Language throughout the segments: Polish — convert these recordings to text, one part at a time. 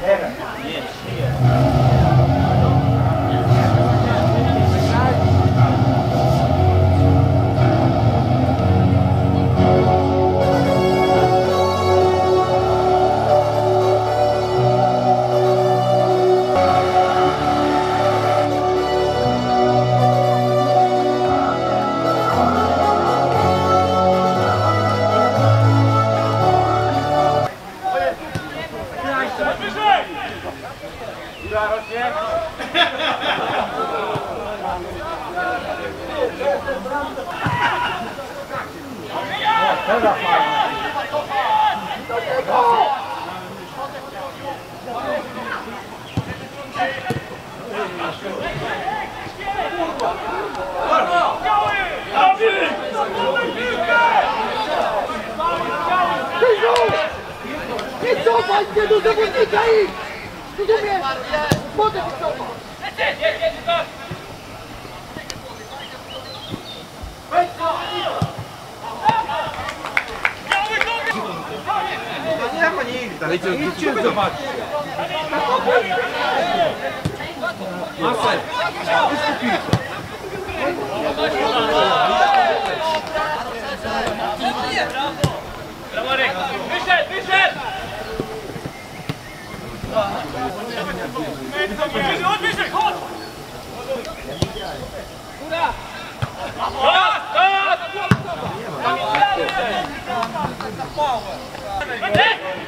Era. Yes. Właśnie do zawodnika idź! Rozumiesz? Potem wyciągnął! Jako nie idź Hey!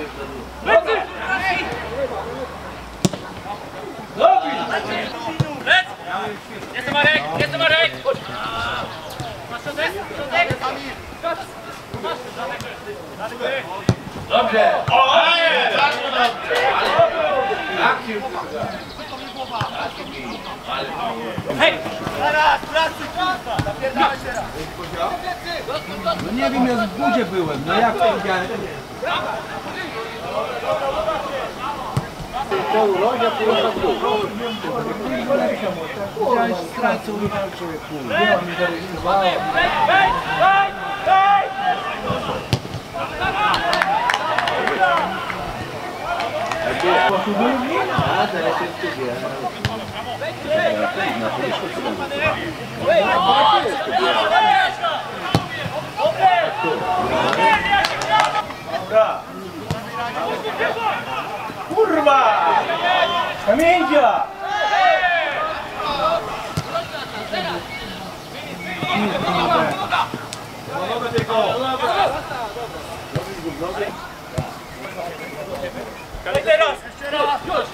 Lecy! Lec! Jest Marek, jest Marek! Masz środek? Środek? Masz, Radek. Dobrze. O, nie, bardzo dobrze. Teraz, pracy! No nie wiem, ja w budzie byłem, no jak to widziałem? Ficou longe a piloto do gol. Já stracą mi tam człowieku. Nie mam mi zarejestrowałem. Hej, hej, hej! A teraz jest tu wiele. Dobra. Kurwa! Kamienia! Dalej teraz, jeszcze raz! Już!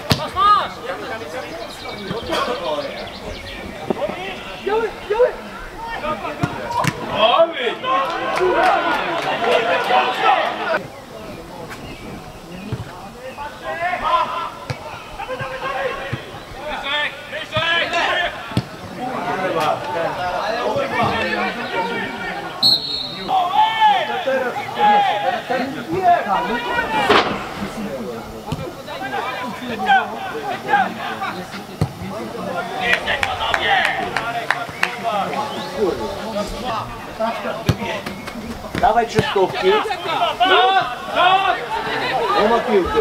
Dawaj trzy stówki. Nie ma piłki.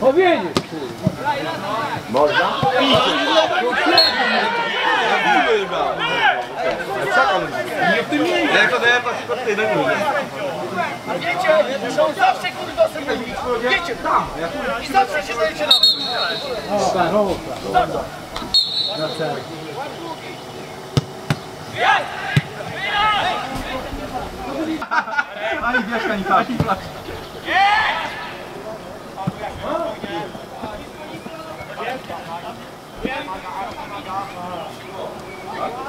Powiedzieć! Można? Jak to daje pasporty na górze? Wiecie, że zawsze kurwa sobie mówi. Wiecie, tam. I zawsze się dajecie na Ani wieszka, ani tak.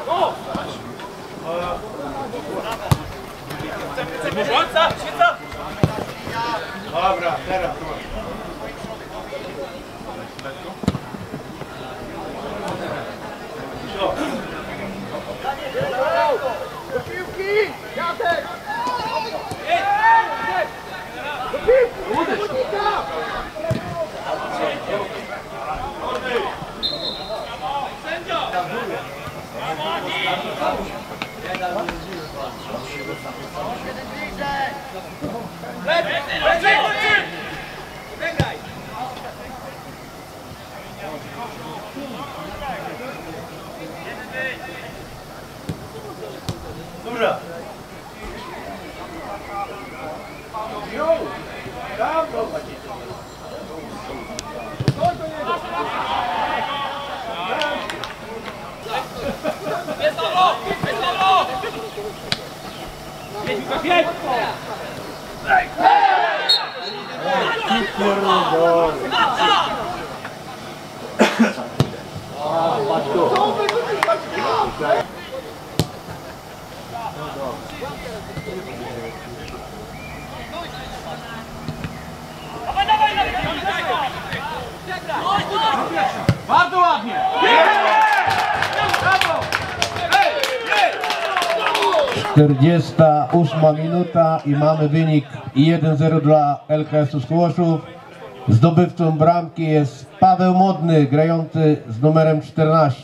어! 어! Que pernodão! Ah, passou! Vado, Abner! 48 minuta i mamy wynik 1-0 dla LKS-u Skłoszów. Zdobywcą bramki jest Paweł Modny, grający z numerem 14.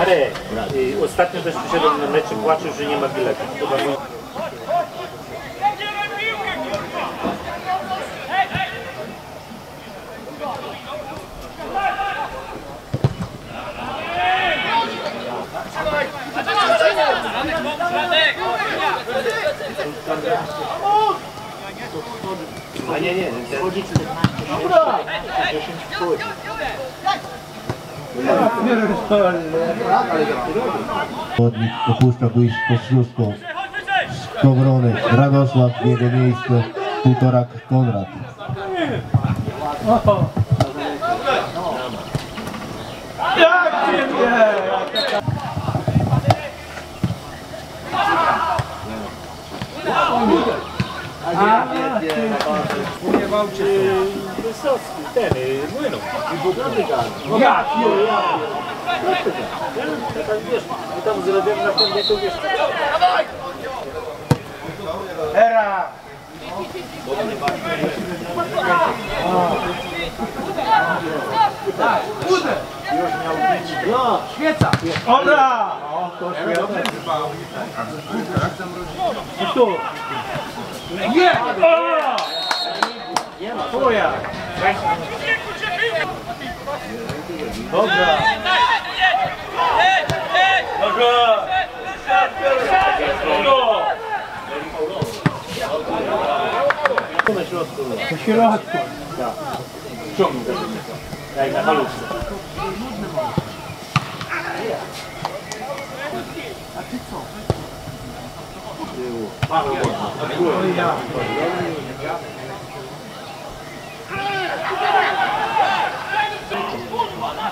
Ale y, ostatnio też przyszedłem na mecz i płaczę, że nie ma biletu. Kurwa! Hej! Radek! A nie, nie, ten... Zawodnik opuszcza boisko z szóstką. Chodź wyżej! Z obrony Radosław, jego miejsce półtorak Konrad. Ten, y, Młynów. Ja, Tak wiesz, my tam zrobimy na pewno to wiesz. Era. No, świeca. Dobra. O, to świeca. Tu. Nie. O ja. Dobra. Dobra. Na środku. Na środku. Tak. Ciągnij do na halówce. A ty co? Było. Paweł. Ja.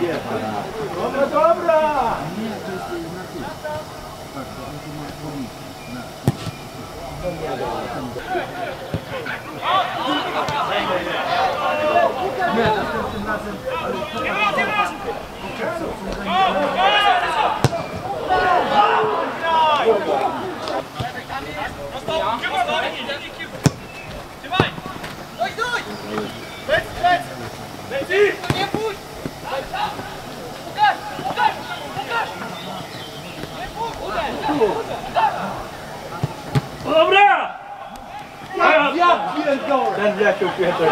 Yeah, but, uh... Dobra! Ja pierdolę! Ten wleciał pierdolę.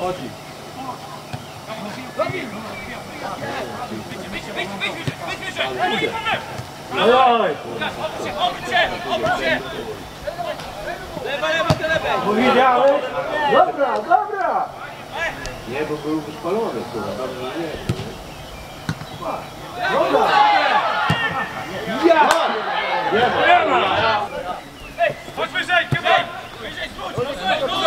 Oj! Lewa, lewa, te lewej! Powiedziałeś? Dobra, dobra! Nie, bo był wyspalony, kurwa, dobrze nie. Nie ma! Chodź wyżej, kierunek! Wyżej, skróć! Wyżej, skróć!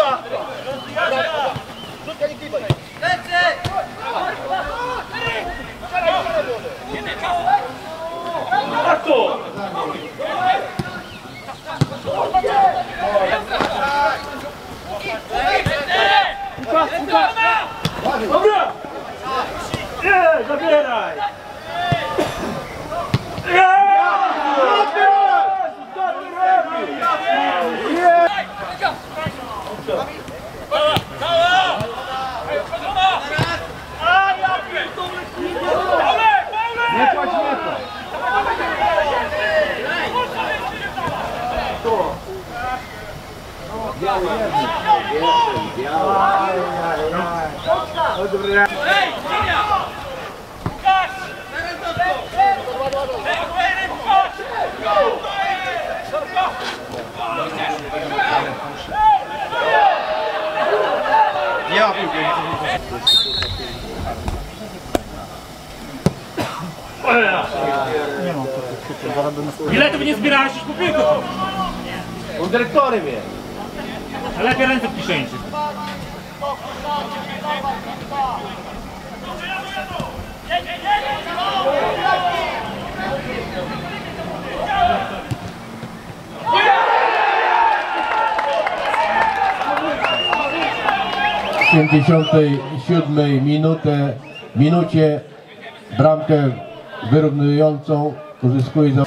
caralho! Yeah, yeah, yeah. Biletów nie zbierałeś już kupiego. On dyrektorem jest. Lepiej ręce w kieszeni. 57 minutę, minucie bramkę wyrównującą uzyskuje za...